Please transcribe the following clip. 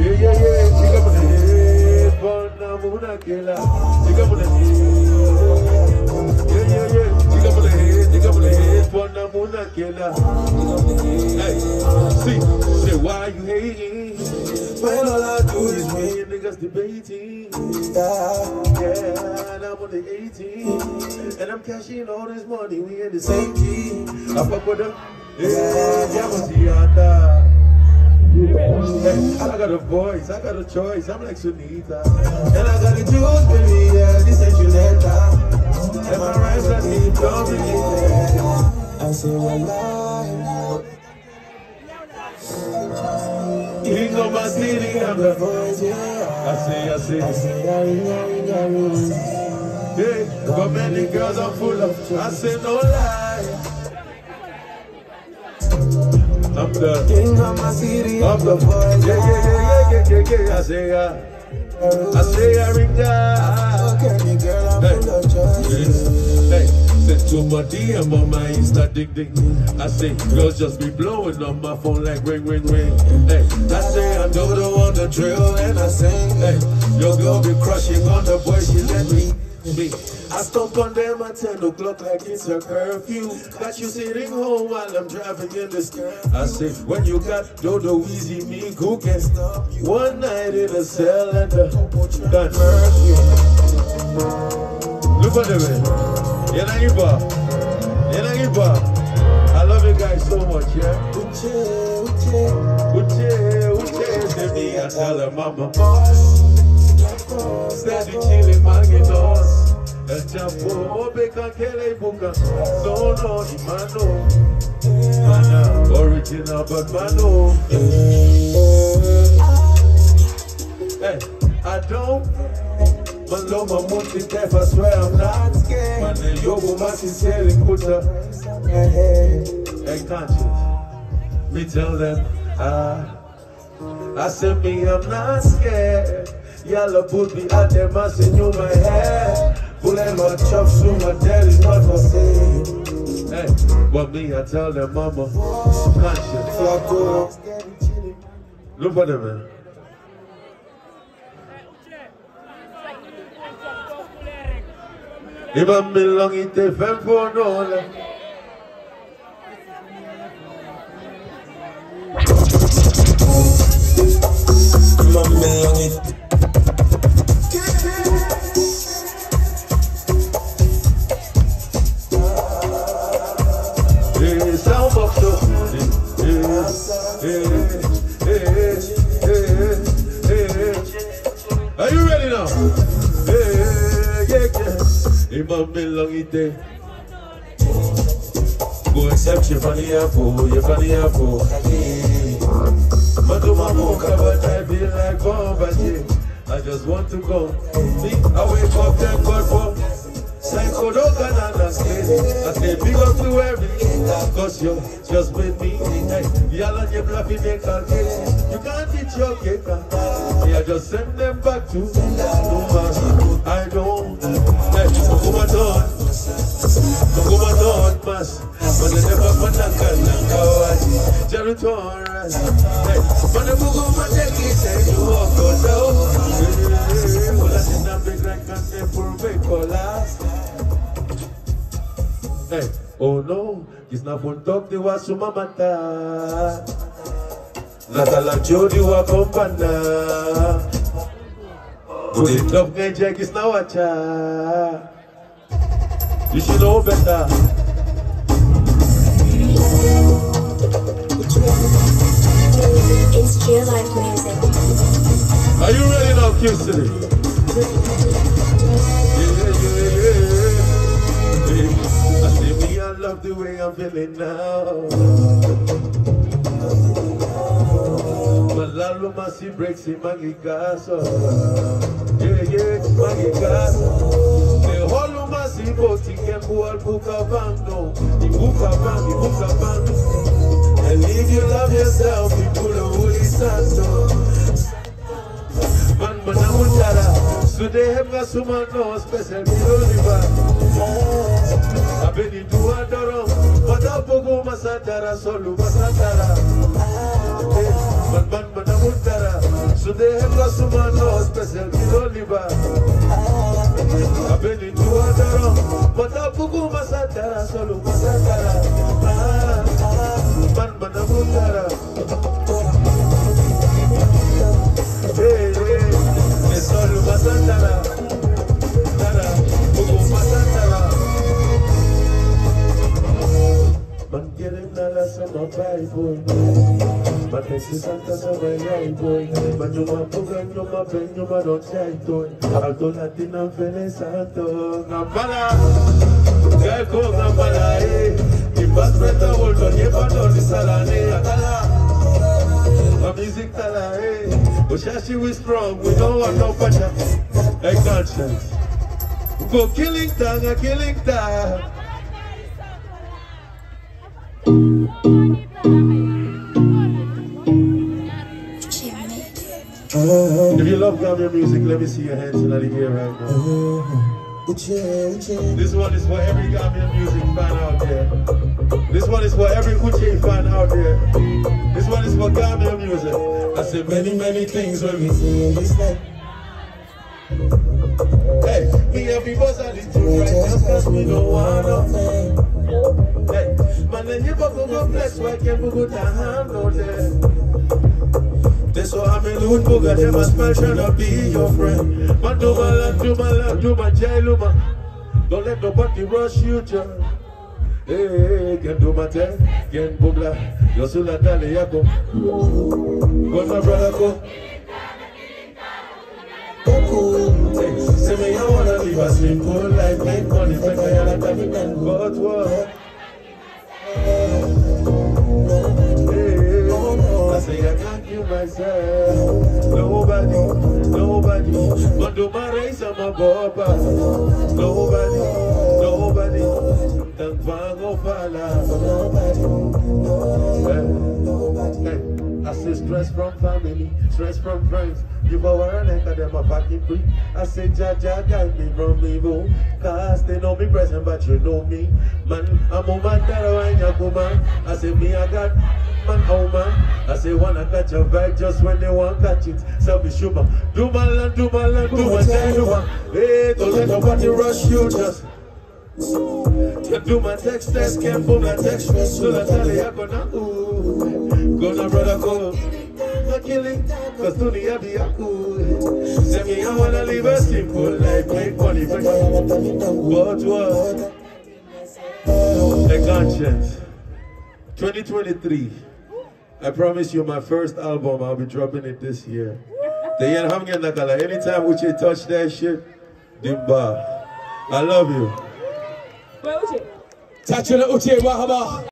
Yeah, yeah, yeah. Pick up on the head. Bona muna kela. Pick up the head. Yeah, yeah, yeah. Pick up the head. Pick up the head. Bona muna kela. Hey, see, say why you hating? When all I do is win, niggas debating. Yeah, and I'm on the 18. And I'm cashing all this money, we in the same team. I fuck with them. Yeah, yeah, but see, I. Hey, I got a voice, I got a choice, I'm like Sunita. And I got a juice, baby, yeah, this ain't Junetta. And my rhymes are deep, complicated. I say, well, King of my city, I'm the boys, yeah. I say, I say, I say, I ring, I I ring. yeah, but many girls are full of, I say no lie. I'm the King of my city, I'm the boys, yeah, yeah, yeah, yeah, yeah, yeah, yeah. I say, uh, I say, I ring down. Okay, girl, I'm Hey. full of joy. Hey, send to my DM on my Insta, ding ding. I say, girls just be blowing on my phone like ring, ring, ring. Hey, I say, I know the one the drill and I sing. Hey, your girl be crushing on the boy, she let me. I stomp on them at 10 o'clock like it's a curfew. Got you sitting home while I'm driving in the sky. I say, when you got Dodo Easy, me, who can stop you? One night in a cell and the done. Look at the way. Yenagiba. Yenagiba. I love you guys so much, yeah? Uche, uche, Uche, Uche, say me, I tell her mama. Steady original, but mano. Hey, I don't. Maloma multi deaf, I swear I'm not scared. Man, sincerely put up. Hey, conscience. Me tell them, ah. I said me, I'm not scared. Y'all put me out there, man, you my hair. Pulling my chops through my daddy's is not for sale. Hey, but me, I tell them, mama, conscience. Look for them, man. Iba mi lang ite fem for no la. Mami, long it. Eh, Eh, yeah, yeah. Iba mi lang ite. Go accept you funny apple, you funny apple. Madu mamuka, but I feel like Bombardier. I just want to go. I wake up, thank God for Psycho no banana skin. I say big up to every Cause you just with me. Hey, y'all on your bluffy make a. You can't teach your cake. Yeah, just send them back to Numa. I don't. Hey, Kuma don't. Kuma don't, mas. But they never manaka nankawaji. Territory. Hey, but the Mugu Mateki say you walk on down. Well, I did not big like a nipple bake Hey, oh no, it's not fun talk the was sumamata. Natala Jody wa kompana. Put it up, Jack is now a cha. You should know better. It's Chill Life Music. Are you ready now, Q City? I'm feeling now. Malalo masi breaks in magigaso. Yeah, yeah, magigaso. The whole masi boti kembu al buka bando. Ibuka bando, ibuka bando. And if you love yourself, you put a holy santo. Man, man, I'm Mutara. So they have got someone no special Oliver. Oh, I've been in two adoro. But I pogo masatara, solo masatara. Man, man, man, I'm Mutara. So Today I got some man no special nala sama bye boy. Man pesi santa sama yai boy. Man nyuma puga nyuma pen nyuma don chai toy. Alto latina fele santo. Ngambala, girl ko ngambala eh. Ibas preta wolto nye pando ni salane atala. My music tala eh. Ushashi we strong, we don't want no pacha. Hey conscience. Go killing tanga, killing tanga. If you love Gambian music, let me see your hands in the air right now. This one is for every Gambian music fan out there. This one is for every Uche fan out there. This one is for Gambian music. I said many, many things when we in this life. Hey, me and people are the two right now, cause we don't want no Hey, man, then you go go flex, why can't we go to hand no there? That's why I'm in Loon Booga, them a smile tryna be your friend. Do my land, do my jailuma. Don't let nobody rush you, John. Hey, do my thing, can bugla. Yo soy la dale, ya go. My brother, go. Say me, I wanna live a simple life, make money, make my yard a But what? Hey, say I can't kill myself. Nobody, nobody. But do my race, I'm a baba. Nobody, nobody. Don't go Hey, hey, I say stress from family, stress from friends. You go around and cut them a packing free. I say Jaja guide me from evil. Cause they know me present, but you know me. Man, I'm a man that I ain't a man. I say me, I got man, oh man. I say wanna catch a vibe just when they want catch it. Selfish human. Do my land, do my land, do my my. Hey, don't let nobody rush you, just. Can do my text test, can't pull my text stress. So I tell you, I'm gonna ooh. Gonna brother go. Cause to the cool. Say me, I wanna live a simple life, make money, but what what? The conscience. 2023. I promise you my first album, I'll be dropping it this year. The year I'm getting nakala. Anytime Uche touch that shit, Dimba. I love you. Touch on the Uche Wahaba.